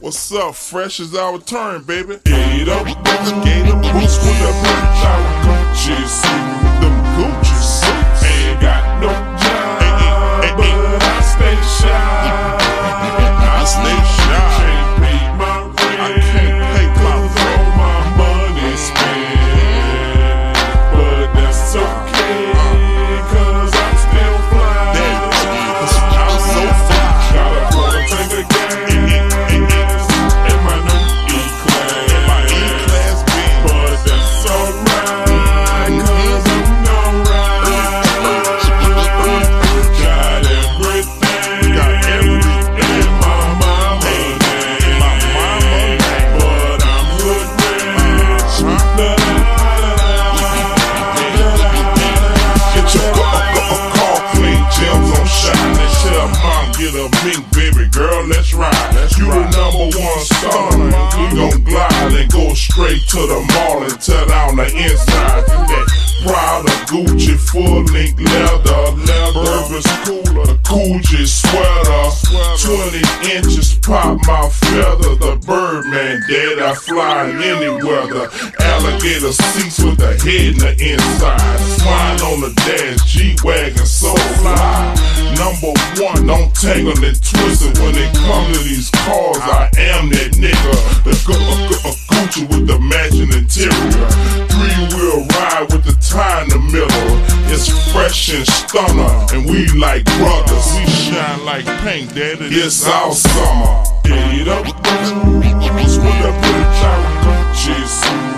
What's up? Fresh is our turn, baby. Get up, gator boots with a bitch out Gucci suit. Them Gucci suits. Ain't got no job, but I stay shy. To the mall and tear down the inside. That Prada, Gucci, full length leather, Burberry's cooler, the Gucci sweater, 20 inches pop my feather. The Birdman dead, I fly in any weather. Alligator seats with the head in the inside. Swine on the dash, G-Wagon so fly. Number one, don't tangle and twist it when it come we like brothers. We shine like paint, daddy. It's our summer. Get up, boots with a bitch out Gucci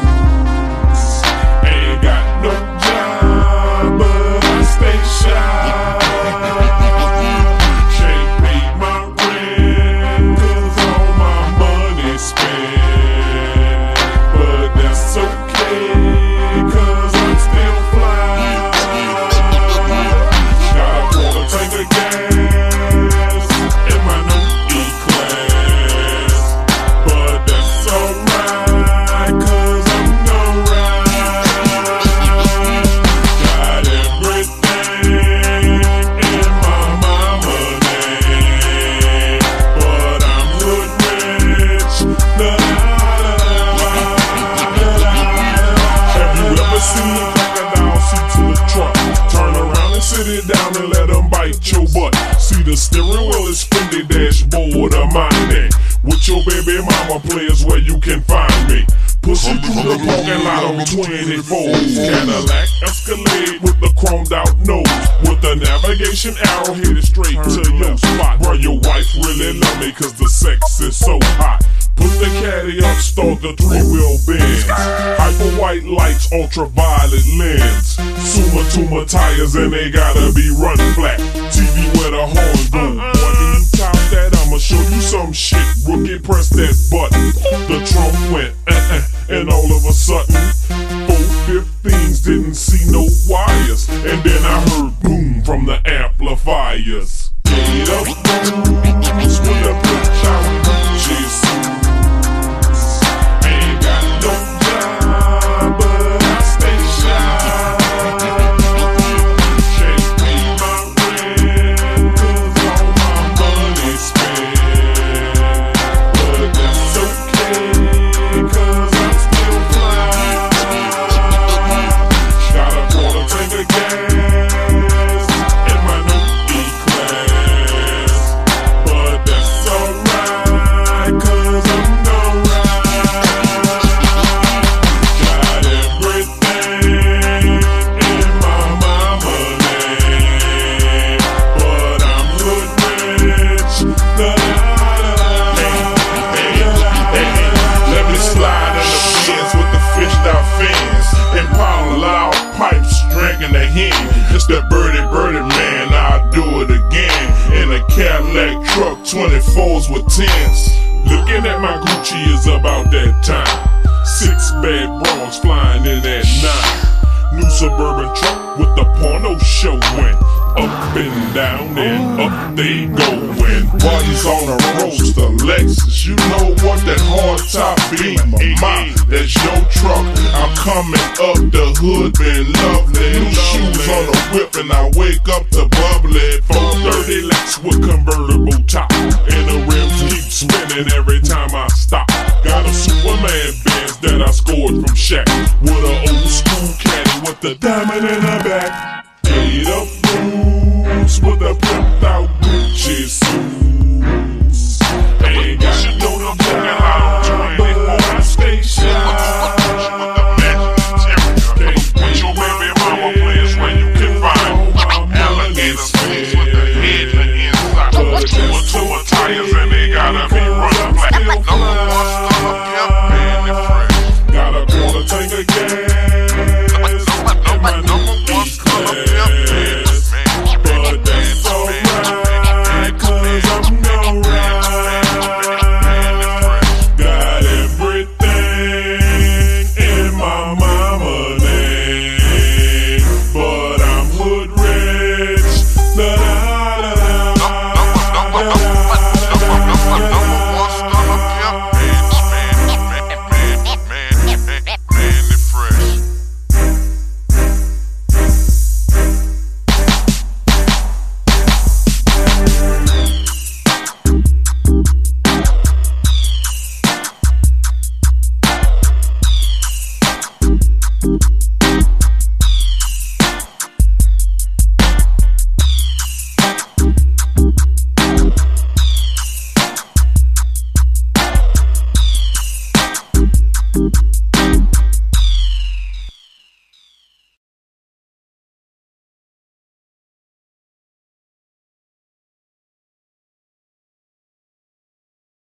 sit it down and let them bite your butt. See the steering wheel is spinning dashboard of my neck. With your baby mama players where you can find me. Pushing through the parking lot on 24. Cadillac Escalade with the chromed out nose. With the navigation arrow headed straight to your spot. Where your wife really love me cause the sex is so hot. Put the caddy up, start the three ultraviolet lens. Suma Tuma tires and they gotta be run flat. 24s with 10s. Looking at my Gucci is about that time. Six bad bras flying in at nine. New suburban truck with the porno showing. Up and down and up they going. Buttons on the roadster, Lexus. You know what that hard top be? My, that's your truck. I'm coming up the hood, been lovely. New shoes on the whip and I wake up to bubbly. 430 Lex with convertible winning every time I stop. Got a Superman band that I scored from Shaq. With an old school caddy with the diamond in the back. Eight up boots with the pimped out Gucci Thank